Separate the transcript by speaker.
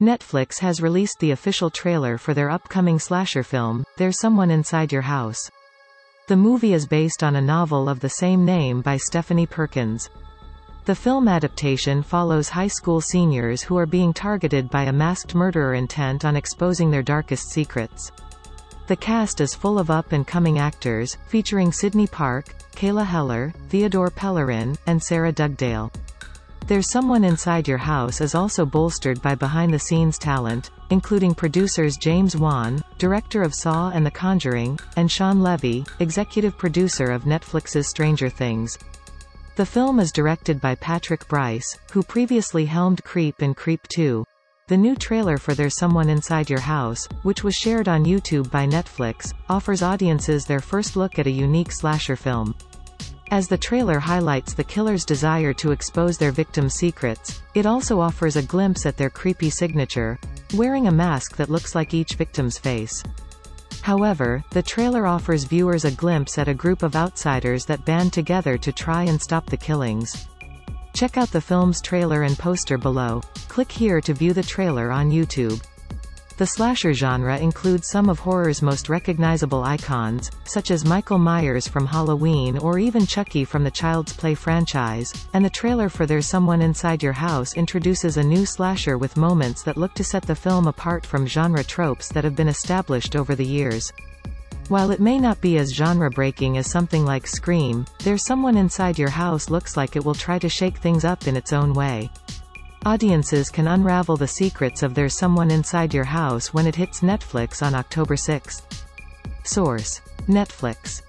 Speaker 1: Netflix has released the official trailer for their upcoming slasher film, There's Someone Inside Your House. The movie is based on a novel of the same name by Stephanie Perkins. The film adaptation follows high school seniors who are being targeted by a masked murderer intent on exposing their darkest secrets. The cast is full of up-and-coming actors, featuring Sydney Park, Kayla Heller, Theodore Pellerin, and Sarah Dugdale. There's Someone Inside Your House is also bolstered by behind-the-scenes talent, including producers James Wan, director of Saw and The Conjuring, and Shawn Levy, executive producer of Netflix's Stranger Things. The film is directed by Patrick Brice, who previously helmed Creep and Creep 2. The new trailer for There's Someone Inside Your House, which was shared on YouTube by Netflix, offers audiences their first look at a unique slasher film. As the trailer highlights the killer's desire to expose their victim's secrets, it also offers a glimpse at their creepy signature, wearing a mask that looks like each victim's face. However, the trailer offers viewers a glimpse at a group of outsiders that band together to try and stop the killings. Check out the film's trailer and poster below. Click here to view the trailer on YouTube. The slasher genre includes some of horror's most recognizable icons, such as Michael Myers from Halloween or even Chucky from the Child's Play franchise, and the trailer for There's Someone Inside Your House introduces a new slasher with moments that look to set the film apart from genre tropes that have been established over the years. While it may not be as genre-breaking as something like Scream, There's Someone Inside Your House looks like it will try to shake things up in its own way. Audiences can unravel the secrets of There's Someone Inside Your House when it hits Netflix on October 6. Source. Netflix.